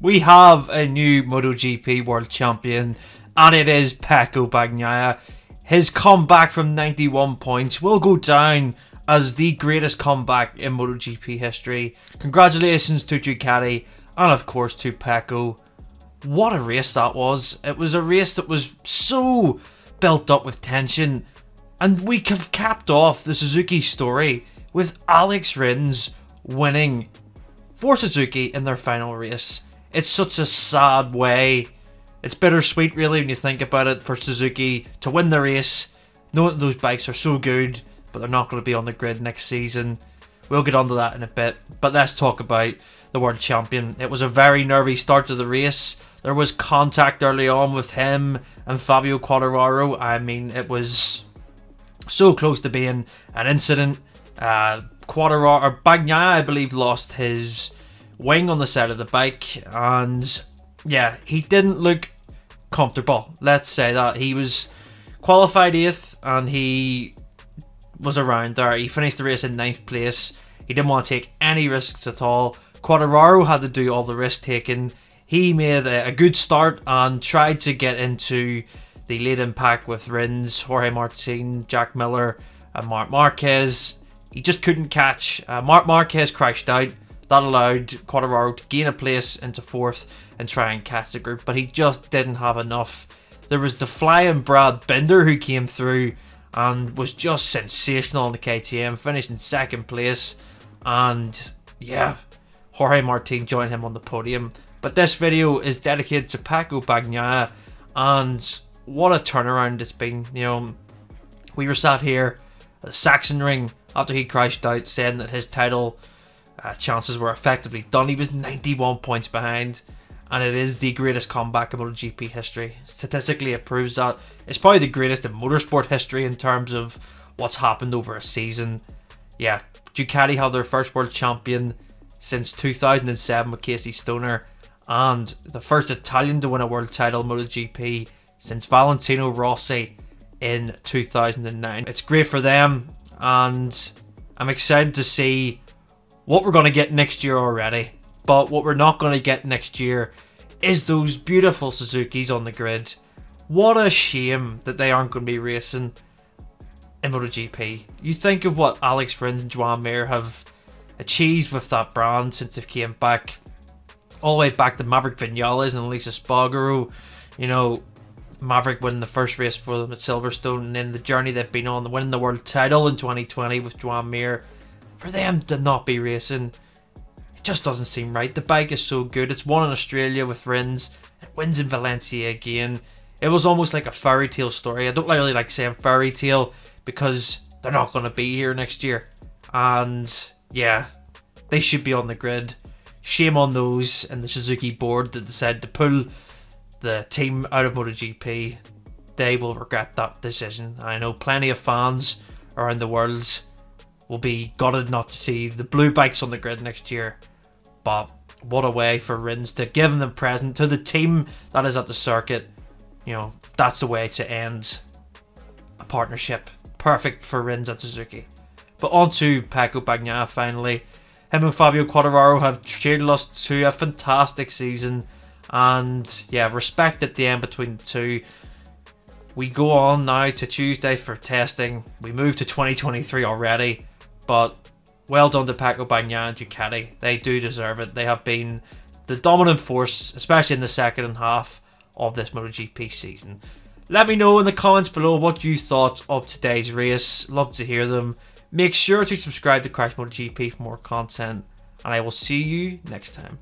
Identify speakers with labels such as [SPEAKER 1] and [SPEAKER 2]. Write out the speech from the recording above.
[SPEAKER 1] we have a new MotoGP World Champion, and it is Pecco Bagnaia. His comeback from 91 points will go down as the greatest comeback in MotoGP history. Congratulations to Ducati, and of course to Pecco. What a race that was. It was a race that was so built up with tension, and we have capped off the Suzuki story with Alex Rins winning for Suzuki in their final race. It's such a sad way. It's bittersweet, really, when you think about it, for Suzuki to win the race, knowing those bikes are so good, but they're not going to be on the grid next season. We'll get onto that in a bit, but let's talk about the world champion. It was a very nervy start to the race. There was contact early on with him and Fabio Quartararo. I mean, it was so close to being an incident. Uh, Quartararo, or I believe, lost his wing on the side of the bike, and yeah, he didn't look comfortable. Let's say that he was qualified eighth, and he was around there. He finished the race in ninth place. He didn't want to take any risks at all. Quartararo had to do all the risk taking. He made a, good start and tried to get into the lead pack with Rins, Jorge Martin, Jack Miller, and Marc Marquez. He just couldn't catch. Uh, Marc Marquez crashed out. That allowed Quartararo to gain a place into fourth and try and catch the group, but he just didn't have enough. There was the flying Brad Binder who came through and was just sensational in the KTM, finished in second place. And yeah, Jorge Martin joined him on the podium. But this video is dedicated to Pecco Bagnaia, and what a turnaround it's been. You know, we were sat here at the Sachsenring after he crashed out, saying that his title uh, chances were effectively done. He was 91 points behind, and it is the greatest comeback in MotoGP history. Statistically, it proves that it's probably the greatest in motorsport history in terms of what's happened over a season. Yeah, Ducati had their first world champion since 2007 with Casey Stoner, and the first Italian to win a world title MotoGP since Valentino Rossi in 2009. It's great for them, and I'm excited to see what we're going to get next year already. But what we're not going to get next year is those beautiful Suzukis on the grid. What a shame that they aren't going to be racing in MotoGP. You think of what Alex Rins and Joan Mir have achieved with that brand since they came back, all the way back to Maverick Vinales and Aleix Espargaro. You know, Maverick winning the first race for them at Silverstone, and then the journey they've been on, winning the world title in 2020 with Joan Mir for them to not be racing, it just doesn't seem right. The bike is so good. It's won in Australia with Rins. It wins in Valencia again. It was almost like a fairy tale story. I don't really like saying fairy tale because they're not going to be here next year. And yeah, they should be on the grid. Shame on those and the Suzuki board that decided to pull the team out of MotoGP. They will regret that decision. I know plenty of fans around the world will be gutted not to see the blue bikes on the grid next year. But what a way for Rins to give them the present to the team that is at the circuit. You know, that's the way to end a partnership. Perfect for Rins and Suzuki. But on to Pecco Bagnaia finally. Him and Fabio Quartararo have cheered us to a fantastic season. And yeah, respect at the end between the two. We go on now to Tuesday for testing. We move to 2023 already. But well done to Pecco Bagnaia and Ducati. They do deserve it. They have been the dominant force, especially in the second half of this MotoGP season. Let me know in the comments below what you thought of today's race. Love to hear them. Make sure to subscribe to Crash MotoGP for more content, and I will see you next time.